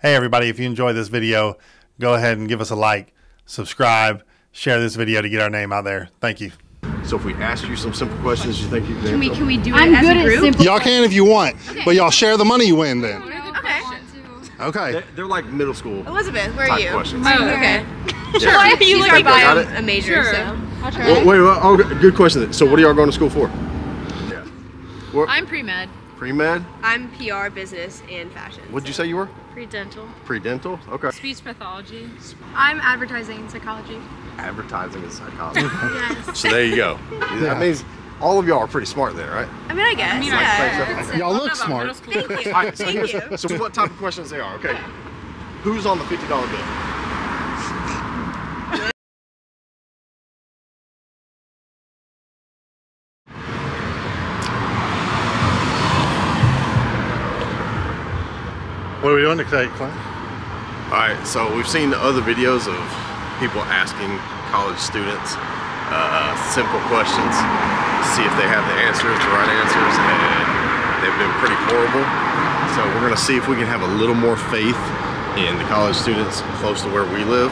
Hey, everybody, if you enjoyed this video, go ahead and give us a like, subscribe, share this video to get our name out there. Thank you. So if we ask you some simple questions, you think you can Can we, can we do it I'm as good a at group? simple. Y'all can if you want, but y'all share the money you win then. Okay. Okay. They're, they're like middle school Elizabeth, where are you? questions. Oh, okay. Sure. Why are you looking Got bio it? a major, Sure. so. I'll try. Well, wait, well, oh, good question. So what are y'all going to school for? Yeah. What, I'm pre-med. Pre-med? I'm PR, business, and fashion. What'd you say you were? Pre-dental. Pre-dental? Okay. Speech pathology. I'm advertising and psychology. Advertising and psychology. Yes. so there you go. Yeah. That means all of y'all are pretty smart then, right? I mean, I guess. I mean, yeah. Y'all look smart. Thank you. All right, so, Thank you. so what type of questions they are? Okay. Who's on the $50 bill? We doing today, Clint? All right, so we've seen other videos of people asking college students uh, simple questions to see if they have the answers, the right answers, and they've been pretty horrible. So we're gonna see if we can have a little more faith in the college students close to where we live,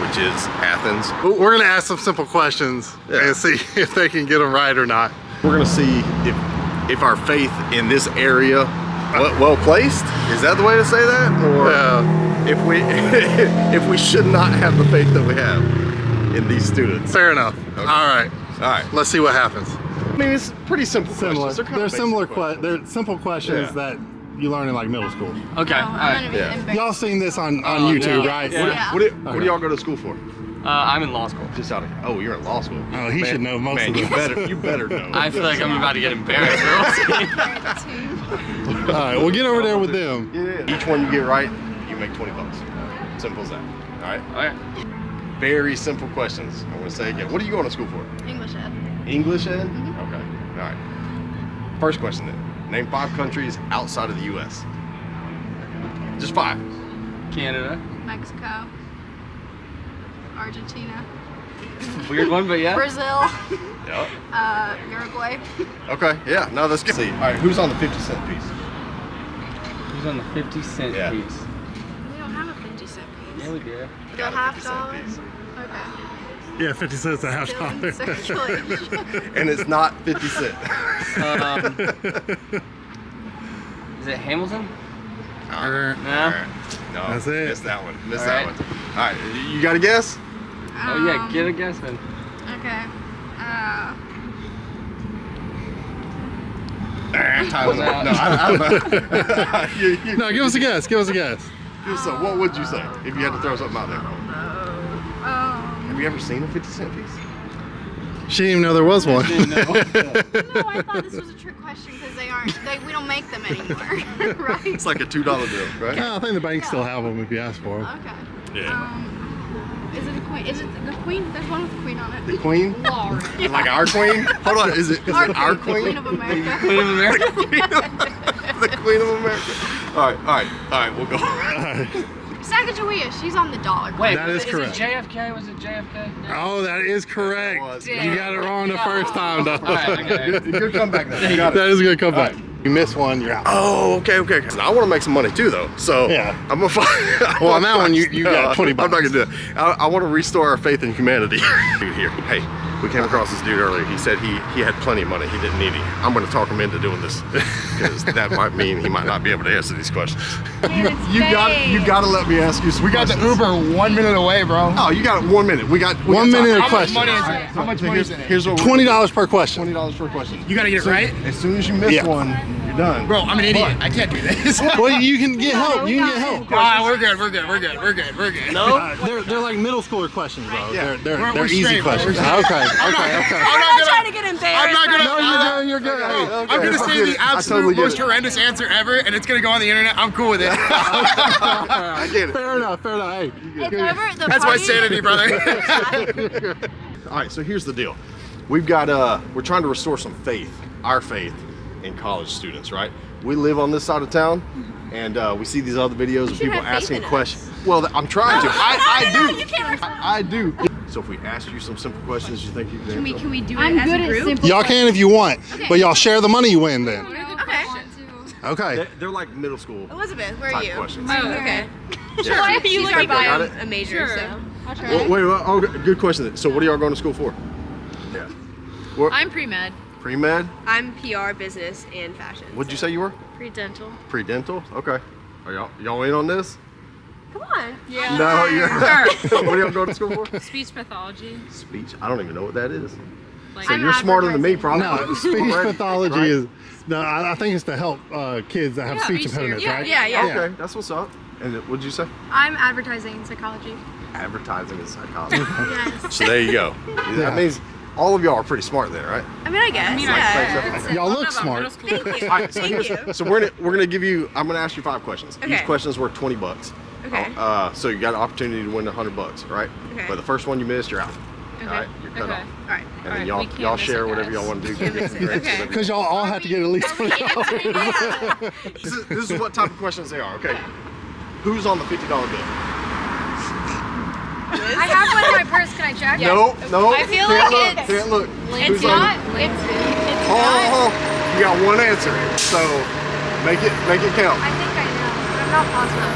which is Athens. We're going to ask some simple questions Yeah. and see if they can get them right or not. We're gonna see if if our faith in this area well, well placed. Is that the way to say that, or Yeah, if we if we should not have the faith that we have in these students? fair enough. Okay. All right, All right. let's see what happens. I mean, it's pretty simple Similar. questions. They're, kind They're similar. questions. Que- they're simple questions Yeah. that you learn in like middle school. Okay. Oh, I'm gonna be Yeah. Y'all seen this on, on Oh, YouTube, no. right? Yeah. What, what, do, what do y'all go to school for? Uh, I'm in law school. Just out of oh, you're in law school. Oh, he should know most man, of you better you better know. I feel like I'm about to get embarrassed. All right, we'll get over there with them. Yeah. Each one you get right, you make 20 bucks. Simple as that. All right. okay. Very simple questions. I'm gonna say again. What are you going to school for? English ed. English ed? Mm-hmm. Okay. All right. First question then. Name five countries outside of the U.S. Just five. Canada. Mexico. Argentina. Weird one, but yeah. Brazil. Yep. Uh, Uruguay. Okay. Yeah. No, that's good. See. All right. Who's on the 50 cent piece? Who's on the 50 cent Yeah. piece? We don't have a 50 cent piece. Yeah, we do. The Got a half 50 cent dollar. piece. Okay. Yeah, 50 cents a half Still in. And it's not 50 cent. Um, is it Hamilton? All No. right. No. That's it. Missed that one. Missed All that right. one. All right. You got a guess? Oh yeah, Um, get a guess then. Okay. Uh, Time's out. No, I, I don't know. you, you, No, give us a guess. Give us a guess. so what would you say if you had to throw something out there? um, Have you ever seen a 50 cent piece? She didn't even know there was one. Didn't know. no, I thought this was a trick question because they aren't. They, we don't make them anymore, right? It's like a $2 bill, right? Yeah, I think the bank still have them if you ask for them. Okay. Yeah. Um, is it the queen? Is it the queen? There's one with the queen on it. The queen? Lord. Like our queen? Hold on, is it, is Our it our queen, queen? the queen of America. Queen of America. the queen of America. All right, all right, all right, we'll go. Sacagawea. She's on the dollar. Wait, That is is correct. it JFK? Was it JFK? Oh, that is correct. was. You got it wrong the first time, though. All right, okay. Good, good comeback there. You got it. That is a good comeback. You miss one, you're out. Oh, okay, okay. okay. I want to make some money too, though. So Yeah. I'm gonna find. Well, on that one, you- you got 20 bucks. I'm not gonna do that. I, I want to restore our faith in humanity. dude here, hey, we came across this dude earlier. He said he he had plenty of money. He didn't need it. I'm gonna talk him into doing this because that might mean he might not be able to answer these questions. You, you got you got to let me ask you some. We got the. Uber one minute away, bro. Oh, you got one minute. We got we One got minute of How much questions. money is it? How much money is it? here's what we're Twenty dollars per question. Twenty dollars per question. You gotta get it right? As soon as you miss Yeah. one, you're done. Bro, I'm an idiot. I can't do this. Well, you can get help. You can get help. Ah, we're good, we're good, we're good, we're good, we're good. No. Uh, they're they're like middle schooler questions, bro. Yeah. They're they're, We're- they're we're easy straight, questions. We're Okay, okay, okay. I'm not gonna, trying to get embarrassed. I'm not gonna, No, you're good. You're good. Hey, I'm gonna say the absolute totally most horrendous answer ever, and it's gonna go on the internet. I'm cool with it. I get it. fair enough. Fair enough. Hey, It's That's my sanity, brother. All right, so here's the deal. We've got uh we're trying to restore some faith, our faith in college students, right? We live on this side of town and uh, we see these other videos of people asking questions. Well, I'm trying to. I, I no, do. you can't. I, I do. So if we ask you some simple questions, you think you can Can we can we do it I'm as good a at group? simple. y'all can if you want, but y'all share the money you win then. Okay. Okay. They're, they're like middle school Elizabeth, where are you? questions. Oh, okay. Sure. Why are you She's our looking Got a major, Sure. so. I'll try. Well, wait, well, oh, good question. So, what are y'all going to school for? Yeah. What? I'm pre-med. Pre med? I'm PR, business, and fashion. What'd you say you were? Pre-dental. Pre dental? Okay. Are y'all y'all in on this? Come on. Yeah. No, you're. what are y'all going to school for? Speech pathology. Speech. I don't even know what that is. Like, So you're smarter than me, probably. No, speech pathology Right? is. No, I, I think it's to help uh, kids that have Yeah, speech research. impediments, Yeah, right? Yeah, yeah. Okay, that's what's up. And what'd you say? I'm advertising and psychology. Advertising and psychology. Yes. so there you go. Yeah. That means all of y'all are pretty smart then, right? I mean, I guess. I mean, yeah. I Y'all I look don't know about smart. Thank you. All right, so, Thank you. so we're gonna we're gonna give you. I'm gonna ask you five questions. Okay. Each question is worth 20 bucks. Okay. Uh, so you got an opportunity to win 100 bucks, right? Okay. But the first one you missed, you're out. Okay. All right, you're cut Okay. off. All right. And Alright, then y'all y'all share whatever y'all want to do. Can't miss it. Grades, Okay. Because y'all all have to get at least twenty dollars. This is, this is what type of questions they are. Okay. Who's on the $50 bill? I have one in my purse. Can I check? No, no. I feel can't like look, it's- Can't look. It's Who's on- not. It's. It's Oh, not. oh, oh. You got one answer. So make it make it count. I think I know, but I'm not positive.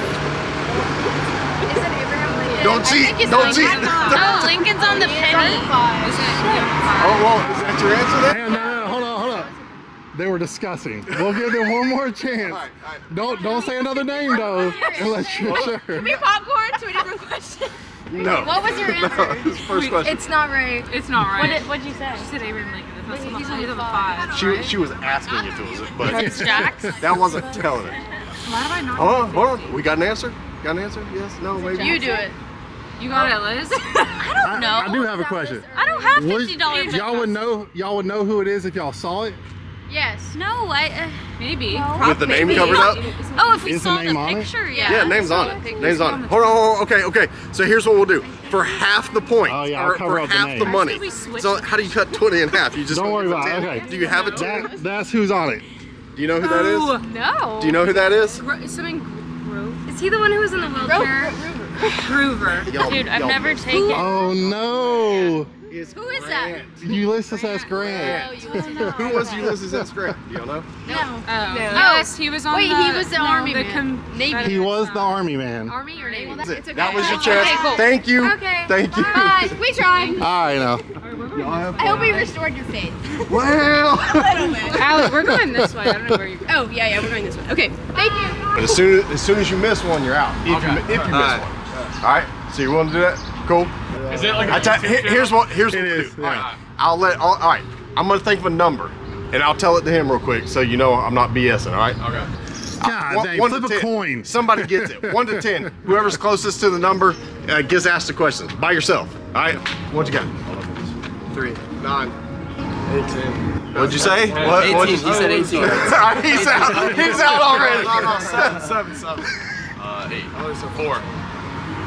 Is it Abraham Lincoln? Don't I cheat. think it's Don't Lincoln. cheat. No, oh, Lincoln's on the penny. Oh, well, is that your answer then? No, no, no, hold on, hold on. They were discussing. We'll give them one more chance. All right, all right. Don't don't say another name though, unless you're sure. Give me popcorn to a different question. No. What was your answer? this is first question. It's not right. It's not right. What did What'd you say? she said Abraham Lincoln. That's Wait, not he's he's on on the five. five. She, she was asking if it was, but that wasn't telling it. Why did I not? Hold on, hold on. We got an answer? Got an answer? Yes? No? Maybe? You do it. You got it, Liz. I, don't know. I do have a question. I don't have fifty dollars. y'all would know. Y'all would know who it is if y'all saw it. Yes. No, I uh, maybe. With the name Maybe. covered up? Oh, if we Is saw the, name on picture, yeah. Yeah, name's on it. Name's on it. Hold on, hold on. Okay, okay. So here's what we'll do. For half the point, Oh, yeah, I'll or cover for up the half name. the money. Should we switch So how do you cut 20 in half? You just Don't worry about it. Okay. Do you have a 10? That that's who's on it. Do you know who that is? No. Do you know who that is? Gro- something Grove. Is he the one who was in the wheelchair? Groover. Y'all- Dude, I've never taken. Oh no! Who is that? Ulysses S. Grant. Oh, Who was Ulysses S. Grant? Do y'all know? No. Oh, No. yes, oh. he was on Wait, the. he was the no, army the man. Navy. He was the army man. Army or Navy? That's it. Okay. That was your Okay, chance. cool. Thank you. Okay. Thank you. Bye. We tried. right, now. I hope we restored your faith. Well. Alex, we're going this way. I don't know where you're going. Oh, yeah, yeah, we're going this way. Okay. Thank you. But as soon as, as soon as you miss one, you're out. If you, if you miss Alright. one. All right. So you want to do that? Cool. Is it like I tell, here- here's what here's what It we'll is, do. yeah. All right. I'll let. All, all right. I'm gonna think of a number, and I'll tell it to him real quick, so you know I'm not BSing. All right. Okay. God dang, one flip to a 10. coin. Somebody gets it. One to ten. Whoever's closest to the number uh, gets asked the questions by yourself. All right. What you got? Three, Nine. nine, eighteen. What'd you say? What, 18. what'd He said 18. he's out. He's out already. No, no, seven, seven, seven. Uh, eight. I only said four.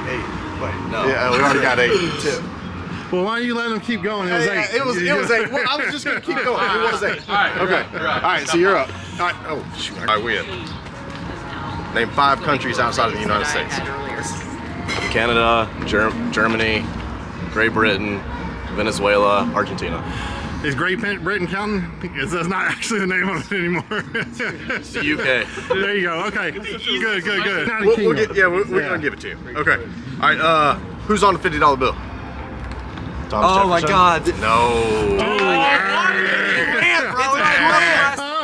Eight. Wait. No. Yeah, we already got eight. Two. Well, why don't you let them keep going? It was Yeah, eight. It was, it was eight. Well, I was just gonna keep going. It was eight. All right, Okay. right, you're right. All right. So you're up. All right. Oh, shoot. All right, we in. Name five countries outside of the United States. Canada, Germ- Germany, Great Britain, Venezuela, Argentina. Is Great Britain counting? Because that's not actually the name of it anymore. The UK. there you go. Okay. Good, good, good. Not We'll, we'll get, yeah, we're, we're Yeah. gonna give it to you. Okay. All right. Uh, who's on the fifty dollar bill? Thomas Oh my God. No. Oh,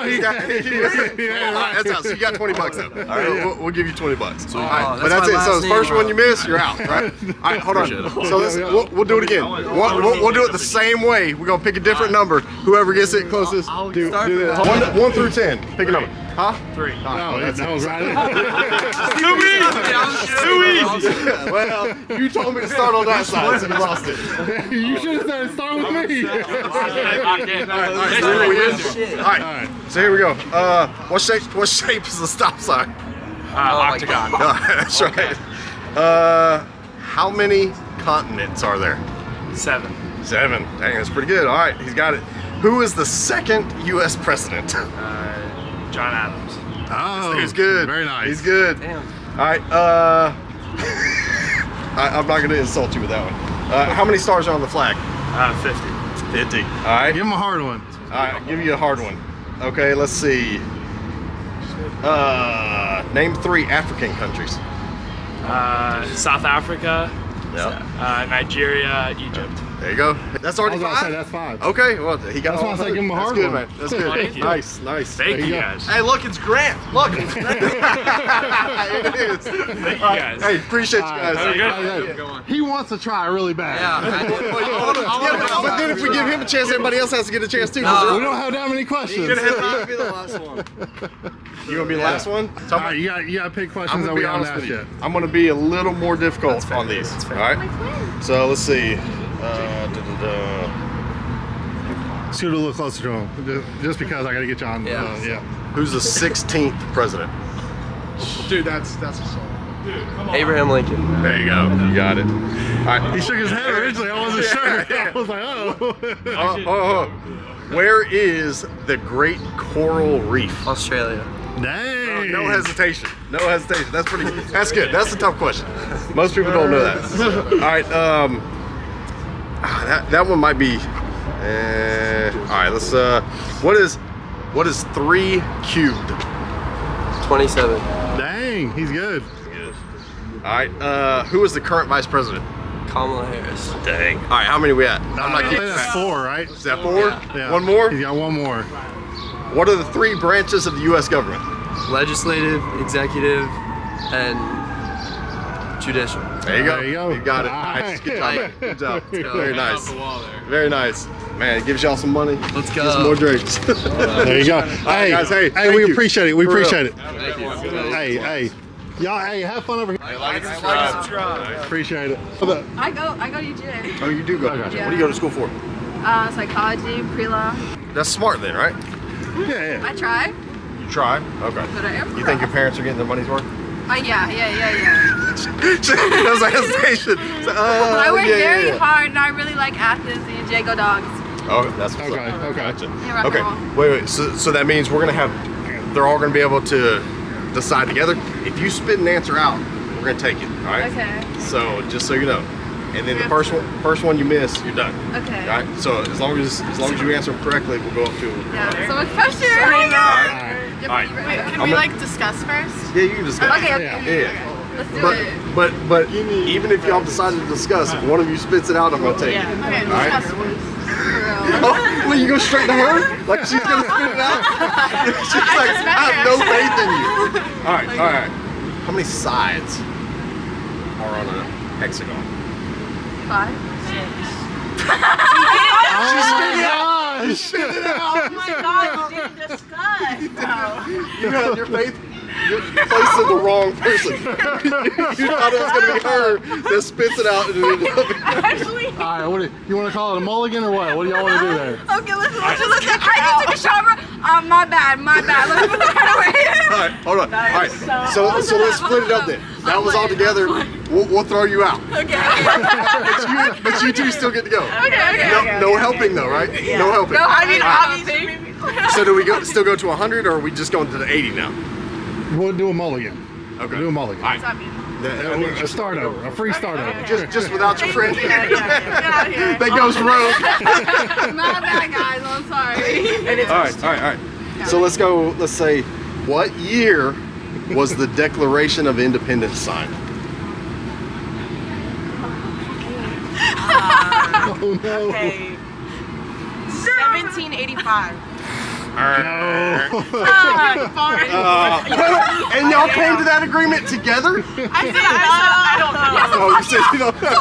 He's he- got- yeah, All right, that's out. So you got 20 bucks though. All right, we'll, we'll give you 20 bucks. All right, Oh, but that's that's my it. So last the first name, one you miss, you're out. Right? All right, hold on. So let's, we'll, we'll do it again. We'll, we'll, we'll do it the same way. We're gonna pick a different number. Whoever gets it closest, do, do this. One, one through ten. Pick a number. Huh? Three. No, that, that was right. well, you told me to start on that side, so you lost it. you should have said start with me. All right, so here we go. All right, so here we go. Uh, what shape? What shape is the stop sign? octagon. That's right. Uh, how many continents are there? Seven. Seven. Dang, that's pretty good. All right, he's got it. Who is the second U.S. president? Uh, John Adams. Oh, He's good. Very nice. He's good. All right. Uh, I, I'm not gonna insult you with that one. Uh, how many stars are on the flag? Uh, 50. 50. All right. Give him a hard one. All right. I'll give you a hard one. Okay. Let's see. Uh, name three African countries. uh, South Africa, Yeah. uh, Nigeria, Egypt. There you go. That's I already was about to five. say that's five. Okay, well he got That's all why I said of it. give him a That's hard good, one. man. That's good. Thank you. Nice, nice. Thank There you you go. guys. Hey, look, it's Grant. Look, it's Grant. it is. Thank you guys. Hey, appreciate you guys. Have a good- Hey, hey, He wants to try really bad. Yeah, but, but then if we give him a chance, everybody else has to get a chance too. We don't have that many questions. You gonna be the last one. You gonna be the last one? All right, you got you got to pick I'm questions that gonna we be haven't honest with asked you. yet. I'm gonna be a little more difficult on these. All right. So let's see. Uh, da, da, da. Scoot a little closer to him, just because I got to get you on. Yeah. Uh, yeah. Who's the 16th president? Dude, that's that's a song. Abraham Lincoln. There you go. You got it. All right. He shook his head originally. I wasn't sure. Yeah. I was like, oh. Oh, oh, oh. Where is the Great Coral Reef? Australia. Dang. No hesitation. No hesitation. That's pretty. That's good. That's a tough question. Most people don't know that. All right. Um. Ah, That that one might be. Uh, all right. Let's. Uh. What is. What is three cubed? 27. Dang, he's good. All right. Uh. Who is the current vice president? Kamala Harris. Dang. All right. How many we at? I'm not think getting that's four, right? Is that four? Yeah. One more. He's got one more. What are the three branches of the U.S. government? Legislative, executive, and judicial. There you go. There you go. You got it. All Nice. right. Good job. Good job. go. Very nice. Very nice. Man, it gives y'all some money. Let's Get some go. more drinks. There you go. Hey, guys, hey, hey, we you. appreciate it. We For real. appreciate it. Thank you. Hey, hey. Y'all, hey, have fun over here. I like and subscribe. Appreciate it. I go, I go to UGA. Oh, you do go. What do you go to school for? Uh, psychology, pre-law. That's smart then, right? Yeah, yeah. I try, You try. Okay. but I am. You think your parents are getting their money's worth? Uh, yeah, yeah, yeah, yeah. that was a hesitation. So, uh, I work yeah, yeah, very yeah. hard, and I really like Athens and Jago Dogs. Oh, that's what's Okay, up. okay. Gotcha. Yeah, Okay. Wait, wait. So, so that means we're gonna have. They're all gonna be able to decide together. If you spit an answer out, we're gonna take it. All right. Okay. So just so you know, and then the first one, first one you miss, you're done. Okay. All right. So as long as as long as you answer correctly, we'll go up to. Yeah. So much pressure. Oh my All God. Right. All right. Wait, can I'm we a- like discuss first? Yeah, you can discuss. Okay. Okay. Yeah. okay, Yeah. Let's do But it. but but even if y'all decided to discuss, if one of you spits it out, I'm gonna take it. Okay, All right. discuss first. Oh, well, you go straight to her? Like she's gonna spit it out? she's like, I have no faith in you. All right, all right. How many sides are on a hexagon? Five. Oh my gosh. Oh my god, you didn't discuss. You had your faith. You're placing the wrong person. you thought it was gonna be her that spits it out and it ended up. Actually, All right, what do you, you want to call it a mulligan or what? What do y'all want to do there? Okay, listen, let's just listen. I just took a shower. Um, my bad, my bad. Let me put that away. All right, hold on. All right, so so so let's split it up then. That was all together. We'll, we'll throw you out. Okay. But you, but you two still get to go. Okay, okay. No, no helping though, right? No helping. No, I mean, All right. obviously. So do we go still go to 100 or are we just going to the 80 now? We'll do a mulligan. Okay. We'll do a mulligan. All right. A, a- a start over, a free start over. Just just without your friend. Get out of here. that goes rogue. Not bad, guys. I'm sorry. all right, all right, all right. So let's go. Let's say, what year was the Declaration of Independence signed? Uh, oh no. okay. 1785. No. Uh, and y'all came to that agreement together? I said I, don't know. Oh, you said you don't know.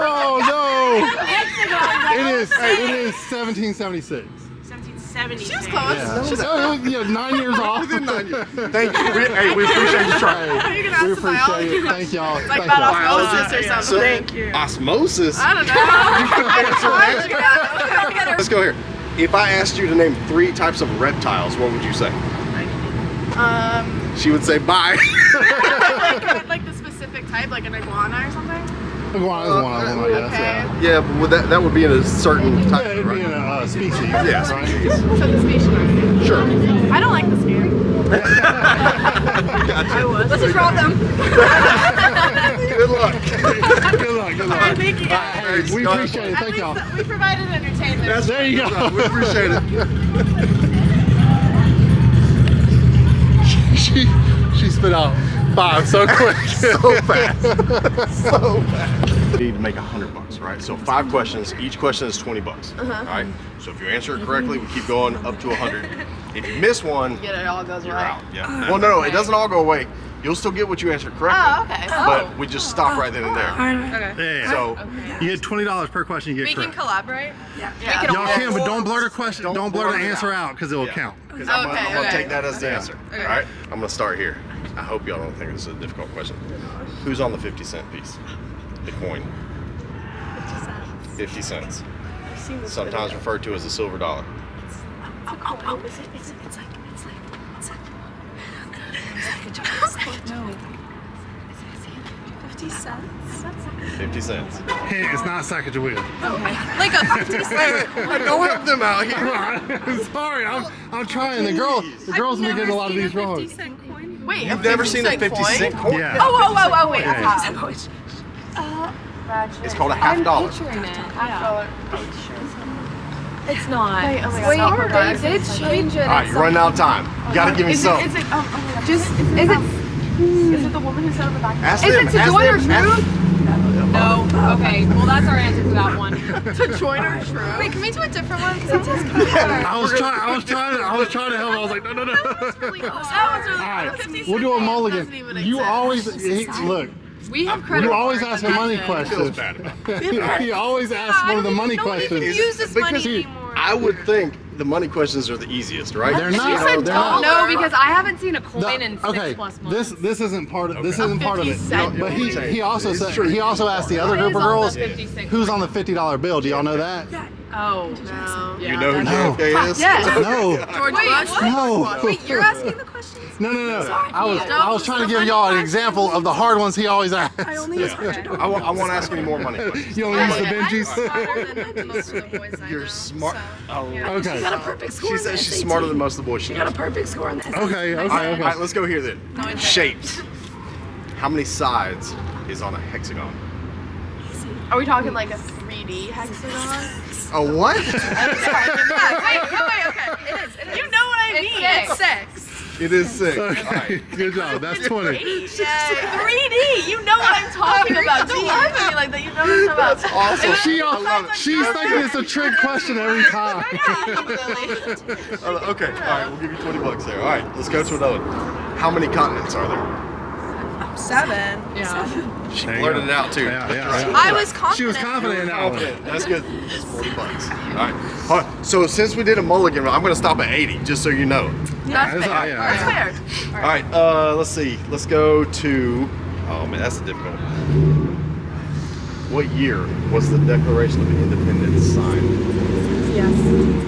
oh no. Mexico. It is. It is 1776. 1776. She was close. Yeah. Oh, yeah, nine years off. Within nine years. Thank you. We, hey, we appreciate you trying. Hey, You can ask we the biology. appreciate it. Thank y'all. Like Thank about y'all. osmosis or something. So, Thank you. Osmosis. I don't know. I just wanted you to know. Let's go here. If I asked you to name three types of reptiles, what would you say? Um, She would say bye. like, like the specific type, like an iguana or something. Iguana is one of them, I guess. Okay. Yeah. yeah, but would that that would be in a certain Yeah, it'd be in a uh, species. Yeah, right? So the species. Sure. I don't like the scary. Gotcha. Let's just roll them. Good luck. Good luck. Good. Thank you. Hey, we Go appreciate it. Thank y'all. we provided entertainment. There you go. We appreciate it. she she spit out five so quick. so fast. so fast. You need to make a hundred bucks, right? So five questions. Each question is 20 bucks. Uh-huh. All right. So if you answer it correctly, we keep going up to a 100. If you miss one, Yeah, it all goes you're right. out. Yeah. Well, no, no, it doesn't all go away. You'll still get what you answered correctly. Oh, okay. But we just stop right then and there. Okay. Yeah. So You get twenty dollars per question you We get can collaborate. Yeah. Y'all can, but don't blur the question. Don't, Don't blur the answer out. out because it will Yeah. count. Because I'm, gonna- Okay, I'm gonna okay. take that as the answer. Okay. All right. I'm gonna start here. I hope y'all don't think this is a difficult question. Who's on the 50 cent piece? The coin. 50 cents. Sometimes referred to as a silver dollar. Oh, is? It's, it's like, it's like, it's like, it's like, no. 50 cents? 50 cents. Hey, it's not Sacagawea. Like a 50 cent Don't help them out here. Sorry, I'm I'm trying. The girl, the girls have been getting a lot of these wrong. Wait, You've never seen a 50 cent coin? Yeah. Oh, whoa, whoa, whoa, wait. Yeah. Uh, it's called a half dollar. It's not. Wait, oh my Wait, God. they did change it. All right, you're running out of time. You gotta give me Is some. is it, um, oh my Just, is it, Is it the woman who sat on the back? Ask is them. it to join or them, ask- truth? No. Okay, well that's our answer to that one. to join or true? Wait, can we do a different one? Because it does I was trying. I was trying. I was trying to help. I was like, no, no, no. really awesome. That was really All right, we'll do a mulligan. You always look. We have credit. You always cards, ask and a money questions. it. Feels question. bad about it. he always asks one of the money No one even questions. Because money he- anymore. I would think the money questions are the easiest, right? They're She not. said They're not. No, because I haven't seen a The- coin in six okay, plus months. this this isn't part of this Okay. isn't part of it. 50 cent But he he also said true. he also asked the other group of Who is on girls the 50 cent who's on the fifty dollar bill. Do y'all know that? Oh. No. You know who No. JFK is? Yes. No, George Bush? no, Wait, you're asking the questions? No, no, no. I was I was trying to give y'all an example of the hard ones he always asks. I only use okay. I won't, I won't ask any more money. You don't use the Benjis. smarter than most of the boys I You're know, smart. so- Oh, Okay. Got a perfect score she on says she's smarter than most of the boys she Got a perfect score on the SAT. Okay, okay, All right, okay. let's go here then. Shapes. How many sides is on a hexagon? Are we talking like a 3D hexagon? A what? yeah, wait, wait, wait, okay. It is, it is. You know what I It's mean. six. It's six. It is six. Okay, good job. That's twenty. 3D. You know what I'm talking about. Don't laugh at me like that. You know what I'm talking about. Awesome. She I love it. she's thinking it's a trick question every time. Okay, all right, we'll give you 20 bucks there. All right, let's go to another one. How many continents are there? Seven. Yeah. She blurted it out too. Yeah, yeah, yeah. I was confident. She was confident in that one. That's good. That's 40 bucks. All right. All right. So since we did a mulligan, I'm going to stop at 80, just so you know. That's That's fair. That's fair. All right. Uh, let's see. Let's go to. Oh man, that's a difficult. one. What year was the Declaration of Independence signed? Yes.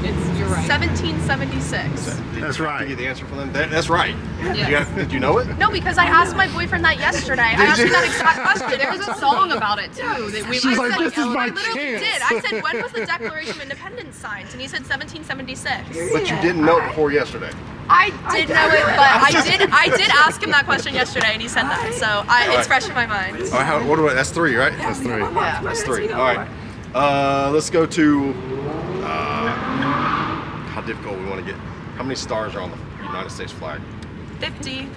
It's, you're right. 1776. That's right. Give you the answer for them. That, that's right. Yes. You got, did you know it? No, because I asked my boyfriend that yesterday. I asked him that exact question. There's a song about it too. That we She's I like, said, this is my I literally chance. did. I said, when was the Declaration of Independence signed? And he said 1776. But you didn't know it before yesterday. I did know it, but I did. I did ask him that question yesterday, and he said that. So I, it's fresh in my mind. All right. How, what do I? That's three, right? That's three. Yeah. That's three. All right. Uh, let's go to. How difficult we want to get. How many stars are on the United States flag? 50.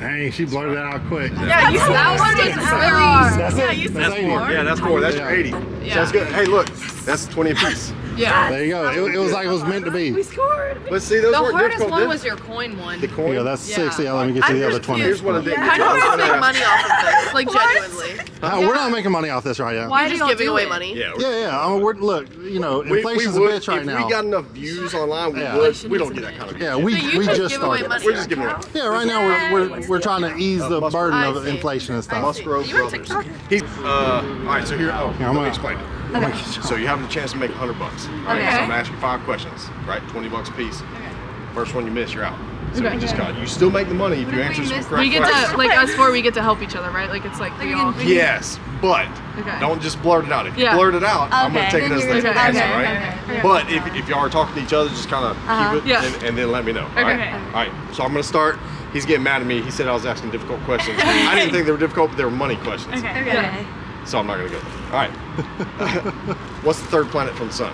Dang, she blurted it out quick. Yeah, you That one was very. That's Yeah, it. you That's said eighty. four. Yeah, that's four. That's your 80. Yeah. Sounds good. Hey, look, that's 20 apiece. Yeah. There you go. It, it was like it was meant to be. We scored. But see, those The weren't hardest difficult. one did was your coin one. the coin. Yeah, that's Yeah. six. Yeah, let me get you the other twenty. Here's what I did. How do you guys make money off of this? Like genuinely. Uh, we're not making money off this right now. Why You're do just y'all giving away it? money. Yeah. Yeah, yeah. I mean, we're, look, you know, We, we inflation's would, a bitch right if now. we got enough views online, we Yeah. would. We don't get that kind of yeah, we, So you we just just give away started. money. We're just giving away. Yeah, right now we're, we're, we're trying to ease the burden I of see. inflation and stuff. Musgrove You Brothers. He's uh. All right, so here. Oh, Yeah, I'm let me a- explain it. So you have the chance to make 100 bucks. All right, Okay. so I'm gonna ask you five questions. Right, 20 bucks a piece. Okay. First one you miss, you're out. So you just got. You still make the money if you answer some correct We get questions. to like us four. We get to help each other, right? Like it's like we all. Yes, but Okay. don't just blurt it out. If you Yeah. blurt it out, okay. I'm gonna Okay. take it as the Then you're- answer, okay, right? okay, okay. But if, if y'all are talking to each other, just kind of keep uh-huh. it Yeah. and, and then let me know. all right? Okay. All right. So I'm gonna start. He's getting mad at me. He said I was asking difficult questions. I didn't think they were difficult, but they were money questions. Okay. So I'm not gonna go. there. All right. What's the third planet from the sun?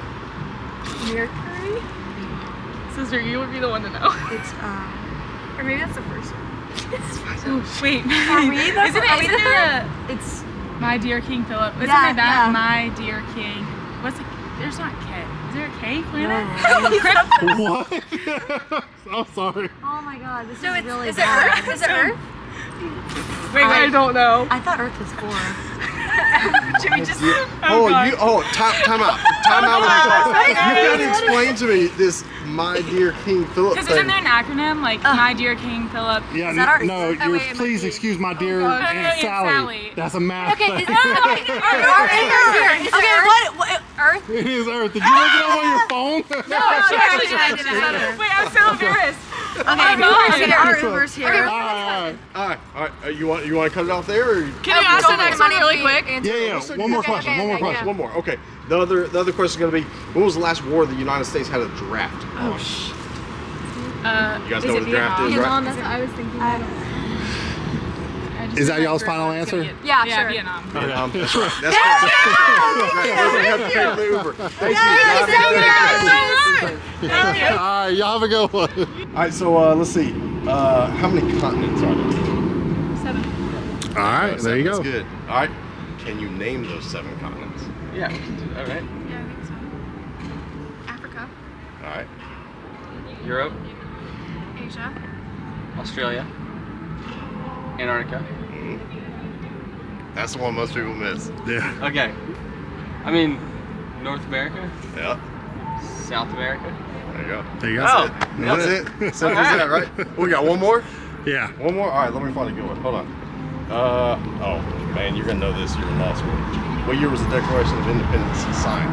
Mercury. Sister, you would be the one to know. It's um, or maybe that's the first one. Wait, Are we the- isn't are it? we Isn't the it it's my dear King Philip? Isn't Yeah, it that yeah. my dear King? What's it? There's not K. Is there a K planet? what? I'm sorry. Oh my god, this So is it's, really is it bad. Earth? Is it Earth? Wait, wait, I don't know. I thought Earth was four. Should we just? Oh, God. you oh time time out time out of the. You gotta explain to me this my dear King Philip Because thing. isn't there an acronym like my dear King Philip? Yeah, Is that our- no, oh, you're, wait, it might please excuse my oh dear God. Aunt Aunt Sally. Sally. That's a math Okay, thing. is, are, are Earth here? Is Okay, what, what? Earth? it is Earth. Did you look it up on your phone? Oh, she actually did. I didn't either. Wait, I'm so embarrassed. Okay, God. okay, our Uber's here. all right, all right, all right. Uh, you want you want to cut it off there? Or? Can you ask the next one really quick? Yeah, yeah. One more question. one more okay, question. One more. Okay. The other the other question is gonna be when was the last war the United States had a draft? Oh, Uh, You guys know what a draft is, right? That's what I was thinking. I just Is that y'all's final answer? Yeah, yeah, sure. Vietnam. Um, that's right. That's right. Everybody have to pay for the Uber. Thank you. All right, y'all have a good one. All right. So uh, let's see. Uh, how many continents are there? Seven. All right, there you go. That's go. good. All right. Can you name those seven continents? Yeah, we can do that, right? Yeah, I think so. Africa, All right. Europe, Asia, Australia, Antarctica. That's the one most people miss. Yeah. Okay. I mean, North America, Yeah. South America. There you go. There you go. Oh, That's it. Simple as that, right? We got one more. Yeah. One more. All right. Let me find a good one. Hold on. Uh oh, man, you're gonna know this. You're in law school. What year was the Declaration of Independence signed?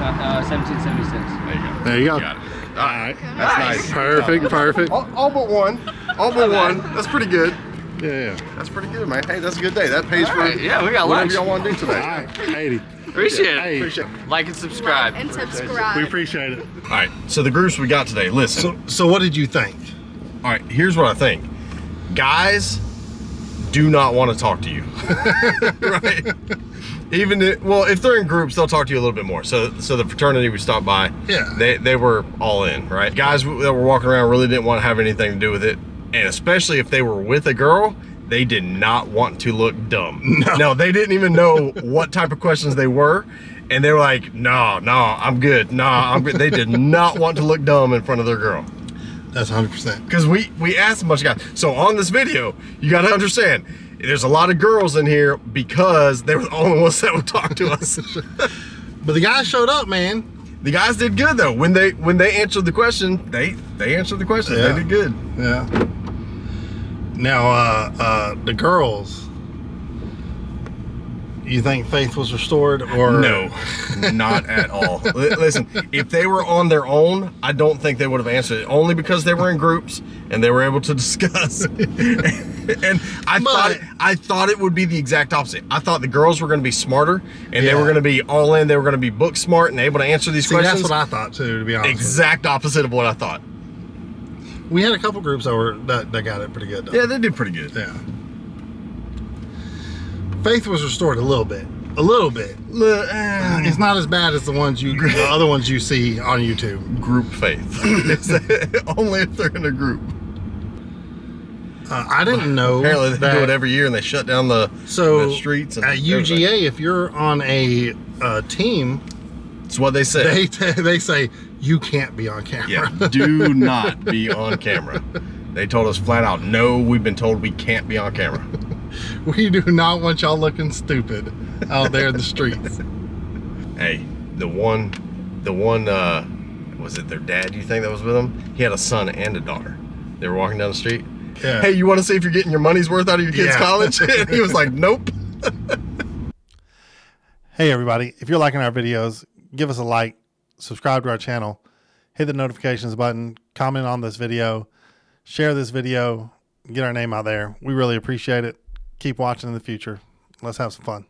Uh, 1776. There you go. There you go. got it. All right. That's nice. Perfect. Perfect. All, all but one. All but one. That's pretty good. Yeah, yeah. That's pretty good, man. Hey, that's a good day. That pays for right, yeah, we got whatever lunch. y'all want to do today. All right. 80. Appreciate it. Hey, Appreciate it. Like and subscribe. and subscribe. we appreciate it. All right. So the groups we got today. Listen. So, so what did you think? All right, here's what I think. Guys do not want to talk to you. right? Even if, well, if they're in groups, they'll talk to you a little bit more. So so the fraternity we stopped by, Yeah. they they were all in, right? Guys that were walking around really didn't want to have anything to do with it. And especially if they were with a girl, they did not want to look dumb. No, they didn't even know what type of questions they were. And they were like, no, no, I'm good. No, I'm good. They did not want to look dumb in front of their girl That's 100%. because we we asked a bunch of guys. So on this video, you got to understand, there's a lot of girls in here because they were the only ones that would talk to us. But the guys showed up, man. the guys did good though. When they when they answered the question, they they answered the question. Yeah. They did good. Yeah. Now, uh, uh, the girls, you think faith was restored or No, not at all. Li- Listen, if they were on their own, I don't think they would have answered it. Only because they were in groups and they were able to discuss. and I But- thought I thought it would be the exact opposite. I thought the girls were going to be smarter and they were going to be all in. They were going to be book smart and able to answer these See, questions. that's what I thought too, to be honest. exact opposite of what I thought. We had a couple groups that were that, that got it pretty good though. Yeah, they did pretty good. Yeah. Faith was restored a little bit. A little bit. Look, eh, It's not as bad as the ones you the other ones you see on YouTube. group faith. Only if they're in a group. Uh, I didn't know Apparently, they that, do it every year and they shut down the, so the streets. And at everything. UGA, if you're on a uh, team, It's what they say. they they say you can't be on camera. Yeah, do not be on camera. They told us flat out, no, we've been told we can't be on camera. we do not want y'all looking stupid out there in the streets. Hey, the one, the one, uh, was it their dad, you think that was with them? He had a son and a daughter. They were walking down the street. Yeah. Hey, you want to see if you're getting your money's worth out of your kid's Yeah. college? and he was like, nope. Hey, everybody. If you're liking our videos, give us a like, subscribe to our channel, hit the notifications button, comment on this video, share this video, get our name out there. We really appreciate it. Keep watching in the future. Let's have some fun.